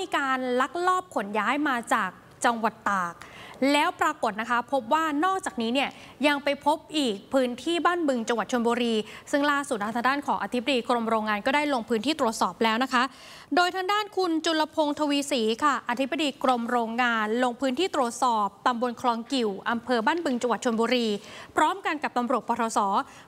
มีการลักลอบขนย้ายมาจากจังหวัดตาก แล้วปรากฏนะคะ พบว่านอกจากนี้เนี่ยยังไปพบอีกพื้นที่บ้านบึงจังหวัดชลบุรี ซึ่งล่าสุดทางด้านของอธิบดีกรมโรงงานก็ได้ลงพื้นที่ตรวจสอบแล้วนะคะ โดยทางด้านคุณจุลพงศ์ทวีศรีค่ะ อธิบดีกรมโรงงาน ลงพื้นที่ตรวจสอบตำบลคลองกิ่วอำเภอบ้านบึงจังหวัดชลบุรี พร้อมกันกับตำรวจปทศ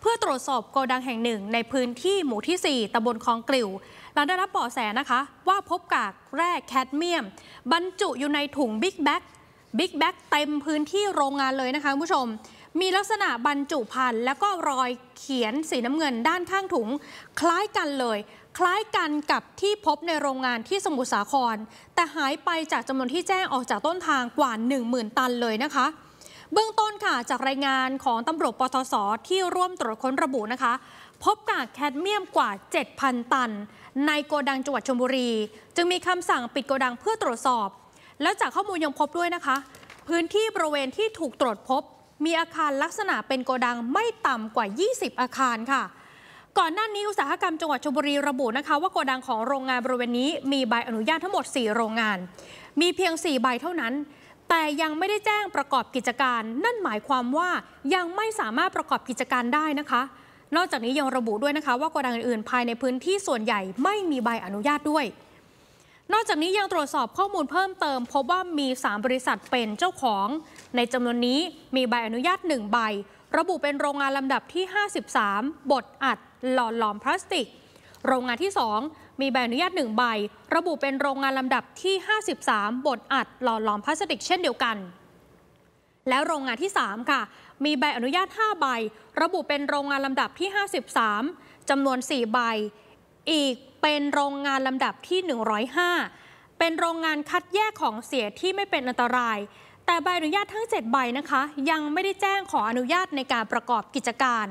เพื่อตรวจสอบโกดังแห่งหนึ่ง ในพื้นที่หมู่ที่ 4ตำบลคลองกิ่ว หลังได้รับเบาะแสนะคะ ว่าพบกากแร่แคดเมียม บรรจุอยู่ในถุง big bag big bag เต็มพื้นที่โรงงานเลยนะคะคุณผู้ชม มีลักษณะบรรจุภัณฑ์แล้วก็รอยเขียนสีน้ำเงินด้านข้างถุง คล้ายกันเลย คล้ายกันกับที่พบในโรงงานที่สมุทรสาคร แต่หายไปจากจำนวนที่แจ้งออกจากต้นทางกว่า 10,000 ตันเลยนะคะเบื้องต้นค่ะจากรายงานของตำรวจปทสที่ร่วมตรวจค้นระบุนะคะ พบกากแคดเมียมกว่า 7,000 ตัน ในโกดังจังหวัดชลบุรี จึงมีคำสั่งปิดโกดังเพื่อตรวจสอบ แล้วจากข้อมูลยังพบด้วยนะคะ พื้นที่บริเวณที่ถูกตรวจพบ มีอาคารลักษณะเป็นโกดังไม่ต่ำกว่า 20 อาคารค่ะ ก่อนหน้านี้อุตสาหกรรมจังหวัดชลบุรีระบุนะคะ ว่าโกดังของโรงงานบริเวณนี้มีใบอนุญาตทั้งหมด 4 โรงงาน มีเพียง 4 ใบเท่านั้นแต่ยังไม่ได้แจ้งประกอบกิจการ นั่นหมายความว่ายังไม่สามารถประกอบกิจการได้นะคะ นอกจากนี้ยังระบุด้วยนะคะ ว่าโกดังอื่นๆ ภายในพื้นที่ส่วนใหญ่ไม่มีใบอนุญาตด้วย นอกจากนี้ยังตรวจสอบข้อมูลเพิ่มเติม พบว่ามี 3 บริษัทเป็นเจ้าของ ในจำนวนนี้มีใบอนุญาต 1 ใบ ระบุเป็นโรงงานลำดับที่ 53 บดอัด หล่อหลอมพลาสติก โรงงานที่ 2 มีใบอนุญาต 1 ใบ ระบุเป็นโรงงานลำดับที่ 53 บดอัด หล่อหลอมพลาสติก เช่นเดียวกัน แล้วโรงงานที่ 3 ค่ะ มีใบอนุญาต 5 ใบ ระบุเป็นโรงงานลำดับที่ 53จำนวน 4 ใบ อีกเป็นโรงงานลำดับที่ 105 เป็นโรงงานคัดแยกของเสียที่ไม่เป็นอันตราย แต่ใบอนุญาตทั้ง 7 ใบนะคะ ยังไม่ได้แจ้งขออนุญาตในการประกอบกิจการ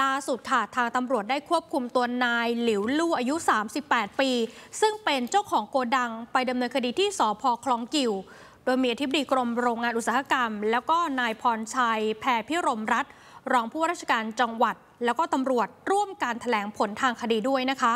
ล่าสุดค่ะ ทางตำรวจได้ควบคุมตัวนายหลิวลู่อายุ 38 ปี ซึ่งเป็นเจ้าของโกดังไปดำเนินคดีที่สพคลองกิ่ว โดยมีอธิบดีกรมโรงงานอุตสาหกรรม แล้วก็นายพรชัย แพรพิรมรัตน์รองผู้ว่าราชการจังหวัด แล้วก็ตำรวจร่วมการแถลงผลทางคดีด้วยนะคะ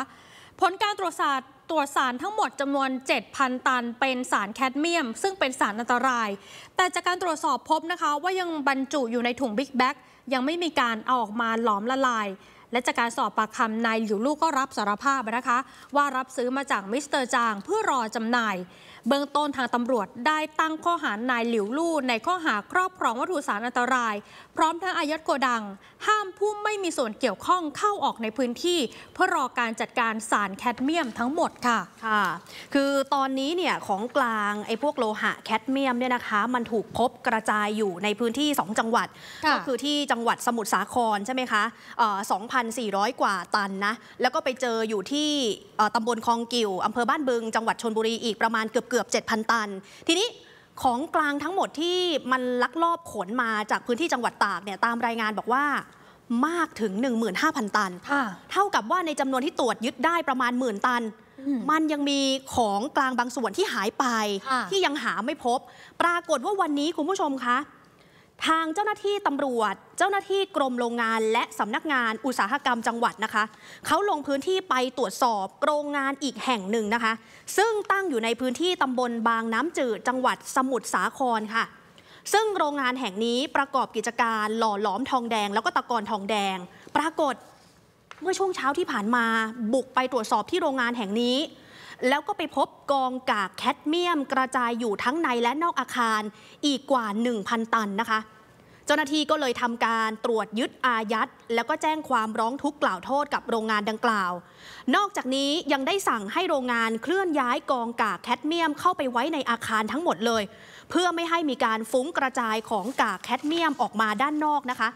ผลการตรวจสารตรวจสารทั้งหมดจำนวน 7,000 ตัน เป็นสารแคดเมียม ซึ่งเป็นสารอันตราย แต่จากการตรวจสอบพบนะคะว่ายังบรรจุอยู่ในถุงบิ๊กแบ็กยังไม่มีการเอาออกมาหลอมละลาย และจากการสอบปากคำนายหลิวลู่ก็รับสารภาพนะคะ ว่ารับซื้อมาจากมิสเตอร์จางเพื่อรอจำหน่าย เบื้องต้นทางตำรวจได้ตั้งข้อหานายหลิวลู่ในข้อหาครอบครองวัตถุสารอันตราย พร้อมทั้งอายัดโกดัง ห้ามผู้ไม่มีส่วนเกี่ยวข้องเข้าออกในพื้นที่ เพื่อรอการจัดการสารแคดเมียมทั้งหมดค่ะค่ะ คือตอนนี้เนี่ยของกลางไอ้พวกโลหะแคดเมียมเนี่ยนะคะมันถูกพบกระจายอยู่ในพื้นที่ 2 จังหวัดค่ะก็คือที่จังหวัดสมุทรสาครใช่ไหมคะเอ่อ2,400 กว่าตันนะแล้วก็ไปเจออยู่ที่เอ่อตำบลคลองกิ่วอำเภอบ้านบึง จังหวัดชนบุรีอีกประมาณเกือบเกือบ 7,000 ตัน ทีนี้ของกลางทั้งหมดที่มันลักลอบขนมาจากพื้นที่จังหวัดตากเนี่ยตามรายงานบอกว่ามากถึง 15,000 ตันค่ะเท่ากับว่าในจำนวนที่ตรวจยึดได้ประมาณหมื่นตันอืมมันยังมีของกลางบางส่วนที่หายไปค่ะที่ยังหาไม่พบ ปรากฏว่าวันนี้คุณผู้ชมคะ ทางเจ้าหน้าที่ตำรวจ เจ้าหน้าที่กรมโรงงาน และสำนักงานอุตสาหกรรมจังหวัดนะคะ เขาลงพื้นที่ไปตรวจสอบโรงงานอีกแห่งหนึ่งนะคะ ซึ่งตั้งอยู่ในพื้นที่ตำบลบางน้ำจืดจังหวัดสมุทรสาครค่ะ ซึ่งโรงงานแห่งนี้ประกอบกิจการหล่อหลอมทองแดง แล้วก็ตะกอนทองแดง ปรากฏเมื่อช่วงเช้าที่ผ่านมาบุกไปตรวจสอบที่โรงงานแห่งนี้ แล้วก็ไปพบกองกากแคดเมียมกระจายอยู่ทั้งในและนอกอาคารอีกกว่า 1,000 ตันนะคะ เจ้าหน้าที่ก็เลยทำการตรวจยึดอายัด แล้วก็แจ้งความร้องทุกข์กล่าวโทษกับโรงงานดังกล่าว นอกจากนี้ยังได้สั่งให้โรงงานเคลื่อนย้ายกองกากแคดเมียมเข้าไปไว้ในอาคารทั้งหมดเลย เพื่อไม่ให้มีการฟุ้งกระจายของกากแคดเมียมออกมาด้านนอกนะคะ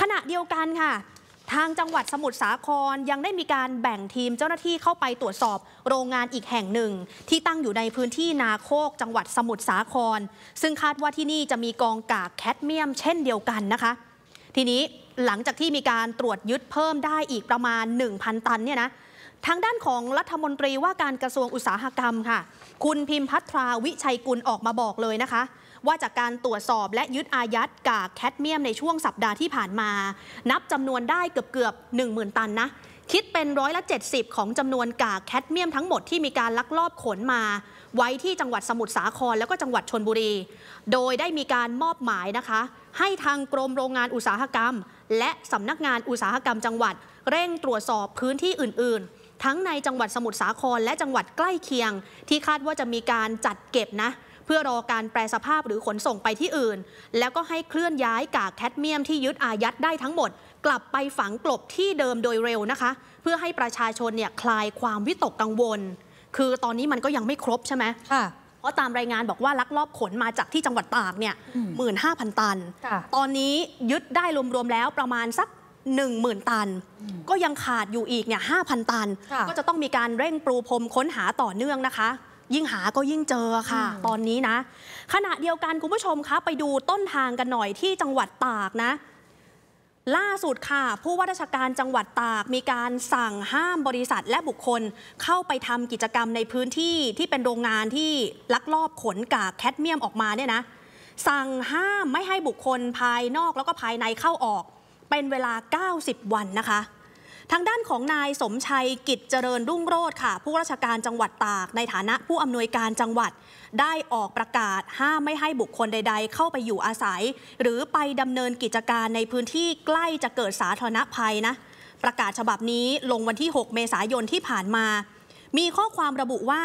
ขณะเดียวกันค่ะ ทางจังหวัดสมุทรสาครยังได้มีการแบ่งทีมเจ้าหน้าที่เข้าไปตรวจสอบโรงงานอีกแห่งหนึ่ง ที่ตั้งอยู่ในพื้นที่นาโคก จังหวัดสมุทรสาคร ซึ่งคาดว่าที่นี่จะมีกองกากแคดเมียมเช่นเดียวกันนะคะ ทีนี้หลังจากที่มีการตรวจยึดเพิ่มได้อีกประมาณ 1,000 ตันเนี่ยนะทางด้านของรัฐมนตรีว่าการกระทรวงอุตสาหกรรมค่ะ คุณพิมพัทราวิชัยกุลออกมาบอกเลยนะคะ ว่าจากการตรวจสอบและยึดอายัดกากแคดเมียมในช่วงสัปดาห์ที่ผ่านมา นับจำนวนได้เกือบเกือบ10,000 ตันนะคิดเป็นร้อยละ 70 ของจำนวนกากแคดเมียมทั้งหมดที่มีการลักลอบขนมา ไว้ที่จังหวัดสมุทรสาครแล้วก็จังหวัดชนบุรี โดยได้มีการมอบหมายนะคะ ให้ทางกรมโรงงานอุตสาหกรรม และสำนักงานอุตสาหกรรมจังหวัด เร่งตรวจสอบพื้นที่อื่น ๆ ทั้งในจังหวัดสมุทรสาครและจังหวัดใกล้เคียง ที่คาดว่าจะมีการจัดเก็บนะ เพื่อรอการแปลสภาพหรือขนส่งไปที่อื่น แล้วก็ให้เคลื่อนย้ายกากแคดเมียมที่ยึดอายัดได้ทั้งหมด กลับไปฝังกลบที่เดิมโดยเร็วนะคะ เพื่อให้ประชาชนเนี่ยคลายความวิตกกังวล คือตอนนี้มันก็ยังไม่ครบใช่ไหมค่ะเพราะตามรายงานบอกว่าลักลอบขนมาจากที่จังหวัดตากเนี่ยอืมหมื่นห้าพันตันค่ะตอนนี้ยึดได้รวมๆแล้วประมาณสัก1 0,000 ตัน ก็ยังขาดอยู่อีกเนี่ย5,000 ตันค่ะก็จะต้องมีการเร่งปรูพรมค้นหาต่อเนื่องนะคะ ยิ่งหาก็ยิ่งเจอค่ะอืมตอนนี้นะ ขณะเดียวกันคุณผู้ชมคะไปดูต้นทางกันหน่อยที่จังหวัดตากนะล่าสุดค่ะ ผู้ว่าราชการจังหวัดตากมีการสั่งห้ามบริษัทและบุคคลเข้าไปทำกิจกรรมในพื้นที่ที่เป็นโรงงานที่ลักลอบขนกากแคดเมียมออกมาเนี่ยนะ สั่งห้ามไม่ให้บุคคลภายนอกแล้วก็ภายในเข้าออก เป็นเวลา 90 วันนะคะ ทางด้านของนายสมชัยกิจเจริญรุ่งโรธค่ะ ผู้ราชการจังหวัดตาก ในฐานะผู้อำนวยการจังหวัด ได้ออกประกาศห้ามไม่ให้บุคคลใด ๆ เข้าไปอยู่อาศัย หรือไปดำเนินกิจการในพื้นที่ใกล้จะเกิดสาธารณภัยนะ ประกาศฉบับนี้ลงวันที่ 6 เมษายนที่ผ่านมา มีข้อความระบุว่า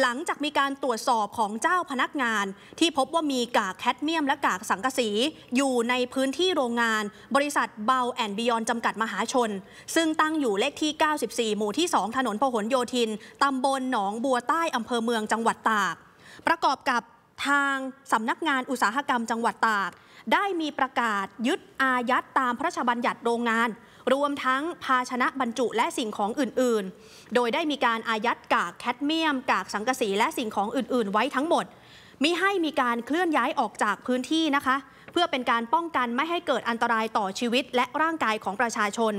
หลังจากมีการตรวจสอบของเจ้าพนักงาน ที่พบว่ามีกากแคดเมียมและกากสังกะสี อยู่ในพื้นที่โรงงาน บริษัทเบลแอนบิยอนจำกัดมหาชน ซึ่งตั้งอยู่เลขที่ 94 หมู่ที่ 2 ถนนพหลโยธิน ตำบลหนองบัวใต้อำเภอเมืองจังหวัดตาก ประกอบกับทางสำนักงานอุตสาหกรรมจังหวัดตาก ได้มีประกาศยึดอายัดตามพระราชบัญญัติโรงงาน รวมทั้งภาชนะบรรจุและสิ่งของอื่นๆ โดยได้มีการอายัดกากแคดเมียม กากสังกะสีและสิ่งของอื่นๆ ไว้ทั้งหมดมิให้มีการเคลื่อนย้ายออกจากพื้นที่นะคะ พื่อเป็นการป้องกันไม่ให้เกิดอันตรายต่อชีวิตและร่างกายของประชาชน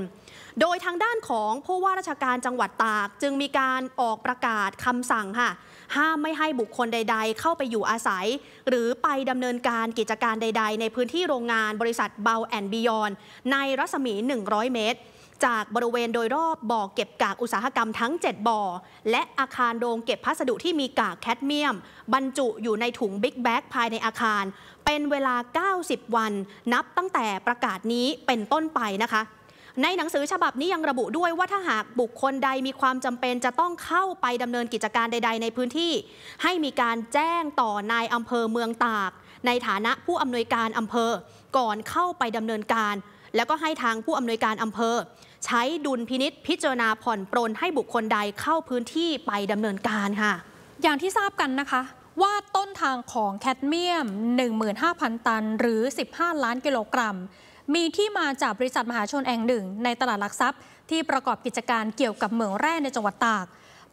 โดยทางด้านของผู้ว่าราชการจังหวัดตาก จึงมีการออกประกาศคำสั่งค่ะ ห้ามไม่ให้บุคคลใด ๆ เข้าไปอยู่อาศัย หรือไปดำเนินการกิจการใด ๆ ในพื้นที่โรงงานบริษัทเบลแอนด์บิยอนในรัศมี 100 เมตร จากบริเวณโดยรอบบ่อเก็บกากอุตสาหกรรมทั้ง 7 บ่อ และอาคารโรงเก็บพัสดุที่มีกากแคดเมียม บรรจุอยู่ในถุง big bag ภายในอาคาร เป็นเวลา 90 วัน นับตั้งแต่ประกาศนี้เป็นต้นไปนะคะในหนังสือฉบับนี้ยังระบุด้วยว่าถ้าหากบุคคลใดมีความจำเป็นจะต้องเข้าไปดำเนินกิจการใด ๆ ในพื้นที่ ให้มีการแจ้งต่อนายอำเภอเมืองตาก ในฐานะผู้อำนวยการอำเภอก่อนเข้าไปดำเนินการ แล้วก็ให้ทางผู้อำนวยการอำเภอ ใช้ดุลพินิษพิจารณาผ่อนปรนให้บุคคลใดเข้าพื้นที่ไปดำเนินการค่ะ อย่างที่ทราบกันนะคะว่าต้นทางของแคดเมียม 15,000 ตัน หรือ 15 ล้านกิโลกรัม มีที่มาจากบริษัทมหาชนแห่งหนึ่ง ในตลาดหลักทรัพย์ ที่ประกอบกิจการเกี่ยวกับเหมืองแร่ในจังหวัดตาก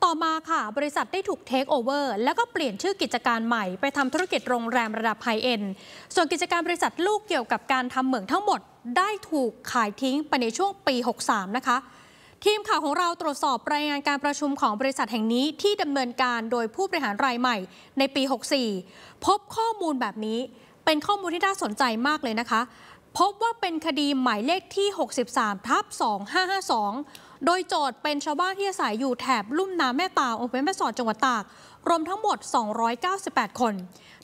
ต่อมาค่ะ บริษัทได้ถูกเทคโอเวอร์แล้วก็เปลี่ยนชื่อกิจการใหม่ ไปทำธุรกิจโรงแรมระดับไฮเอ็นส่วนกิจการบริษัทลูกเกี่ยวกับการทำเหมืองทั้งหมด ได้ถูกขายทิ้งไปในช่วงปี 63 นะคะทีมข่าวของเราตรวจสอบรายงานการประชุมของบริษัทแห่งนี้ที่ดำเนินการโดยผู้บริหารรายใหม่ในปี 64 พบข้อมูลแบบนี้เป็นข้อมูลที่น่าสนใจมากเลยนะคะ พบว่าเป็นคดีหมายเลขที่ 63ทับ2552 โดยโจทย์เป็นชาวบ้านที่อาศัยอยู่แถบลุ่มน้ำแม่ตาอำเภอแม่สอดจังหวัดตาก รวมทั้งหมด 298 คน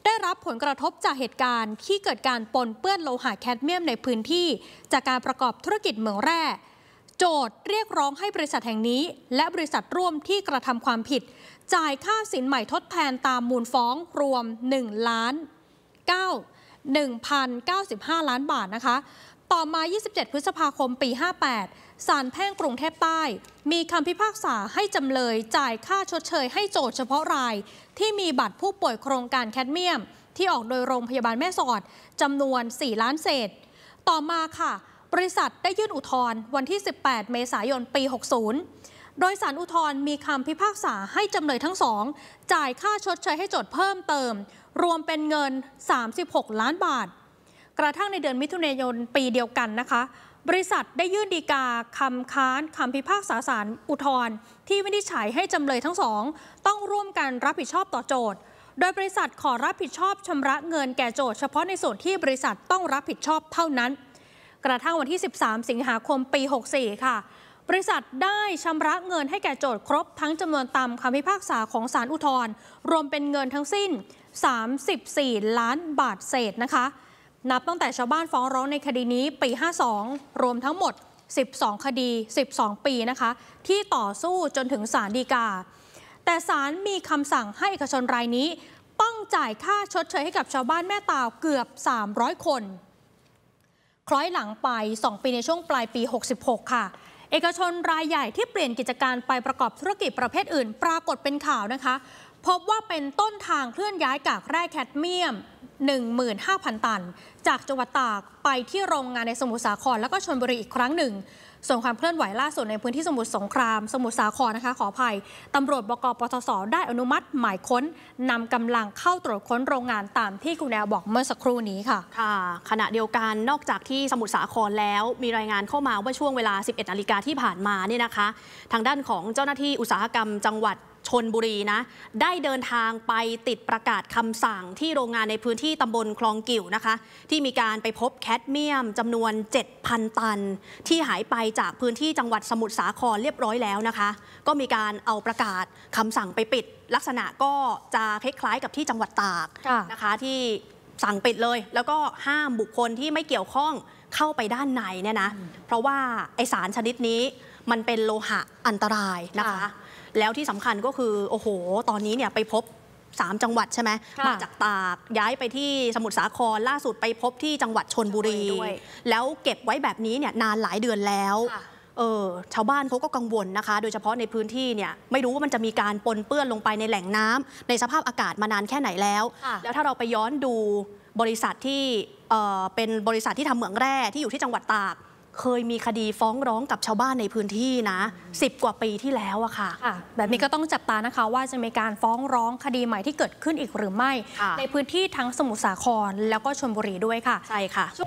ได้รับผลกระทบจากเหตุการณ์ที่เกิดการปนเปื้อนโลหะแคดเมียมในพื้นที่ จากการประกอบธุรกิจเหมืองแร่โจทย์เรียกร้องให้บริษัทแห่งนี้ และบริษัทร่วมที่กระทำความผิด จ่ายค่าสินใหม่ทดแทนตามมูลฟ้องรวม1ล้าน9 1,095 ล้านบาทนะคะ ต่อมา 27 พฤษภาคมปี 58 ศาลแพ่งกรุงเทพใต้ มีคำพิพากษาให้จำเลยจ่ายค่าชดเชยให้โจทย์เฉพาะราย ที่มีบัตรผู้ป่วยโครงการแคดเมียม ที่ออกโดยโรงพยาบาลแม่สอดจำนวน 4 ล้านเศษ ต่อมาค่ะ บริษัทได้ยื่นอุทธรณ์วันที่ 18 เมษายนปี 60 โดยสารอุทธรณ์มีคำพิพากษาให้จำเลยทั้งสอง จ่ายค่าชดเชยให้โจทย์เพิ่มเติม รวมเป็นเงิน 36 ล้านบาท กระทั่งในเดือนมิถุนายนปีเดียวกันนะคะ บริษัทได้ยื่นดีกาคำค้านคำพิพากษาศาลอุทธรณ์ที่วินิจฉัยให้จำเลยทั้งสอง ต้องร่วมกันรับผิดชอบต่อโจทย์ โดยบริษัทขอรับผิดชอบชำระเงินแก่โจทย์เฉพาะในส่วนที่บริษัทต้องรับผิดชอบเท่านั้น กระทั่งวันที่ 13 สิงหาคมปี 64 ค่ะ บริษัทได้ชำระเงินให้แก่โจทย์ครบทั้งจำนวนตามคำพิพากษาของศาลอุทธรณ์รวมเป็นเงินทั้งสิ้น 34 ล้านบาทเศษนะคะ นับตั้งแต่ชาวบ้านฟ้องร้องในคดีนี้ปี 52 รวมทั้งหมด 12 คดี 12 ปีนะคะ ที่ต่อสู้จนถึงศาลฎีกา แต่ศาลมีคำสั่งให้เอกชนรายนี้ ต้องจ่ายค่าชดเชยให้กับชาวบ้านแม่ตาวเกือบ 300 คน คล้อยหลังไป 2 ปีในช่วงปลายปี 66 ค่ะ เอกชนรายใหญ่ที่เปลี่ยนกิจการไปประกอบธุรกิจประเภทอื่น ปรากฏเป็นข่าวนะคะ พบว่าเป็นต้นทางเคลื่อนย้ายกากแร่แคดเมียม 15,000 ตัน จากจังหวัดตากไปที่โรงงานในสมุทรสาครแล้วก็ชลบุรีอีกครั้งหนึ่ง ส่วนความเคลื่อนไหวล่าสุดในพื้นที่สมุทรสงคราม สมุทรสาครนะคะขออภัยตำรวจบกปทศได้อนุมัติหมายค้นนำกำลังเข้าตรวจค้นโรงงานตามที่คุณแนวบอกเมื่อสักครู่นี้ค่ะ ค่ะ ขณะเดียวกันนอกจากที่สมุทรสาครแล้วมีรายงานเข้ามาว่าช่วงเวลา 11นาฬิกาที่ผ่านมาเนี่ยนะคะ ทางด้านของเจ้าหน้าที่อุตสาหกรรมจังหวัด ชนบุรีนะ ได้เดินทางไปติดประกาศคำสั่งที่โรงงานในพื้นที่ตำบลคลองกิ่วนะคะ ที่มีการไปพบแคดเมียมจำนวน 7,000 ตัน ที่หายไปจากพื้นที่จังหวัดสมุทรสาครเรียบร้อยแล้วนะคะ ก็มีการเอาประกาศคำสั่งไปปิด ลักษณะก็จะคล้ายๆกับที่จังหวัดตากค่ะนะคะที่สั่งปิดเลย แล้วก็ห้ามบุคคลที่ไม่เกี่ยวข้องเข้าไปด้านในเนี่ยนะ เพราะว่าไอสารชนิดนี้มันเป็นโลหะอันตรายนะคะค่ะ แล้วที่สำคัญก็คือโอ้โห ตอนนี้เนี่ยไปพบ 3 จังหวัดใช่ไหมค่ะมาจากตากย้ายไปที่สมุทรสาครล่าสุดไปพบที่จังหวัดชนบุรีชลบุรีด้วยแล้วเก็บไว้แบบนี้เนี่ยนานหลายเดือนแล้วค่ะเออชาวบ้านเขาก็กังวลนะคะ โดยเฉพาะในพื้นที่เนี่ยไม่รู้ว่ามันจะมีการปนเปื้อนลงไปในแหล่งน้ำในสภาพอากาศมานานแค่ไหนแล้วค่ะแล้วถ้าเราไปย้อนดูบริษัทที่เอ่อเป็นบริษัทที่ทำเหมืองแร่ที่อยู่ที่จังหวัดตาก เคยมีคดีฟ้องร้องกับชาวบ้านในพื้นที่นะ 10 กว่าปีที่แล้วอะค่ะค่ะ แบบนี้ก็ต้องจับตานะคะว่าจะมีการฟ้องร้องคดีใหม่ที่เกิดขึ้นอีกหรือไม่ค่ะในพื้นที่ทั้งสมุทรสาครแล้วก็ชลบุรีด้วยค่ะ ใช่ค่ะ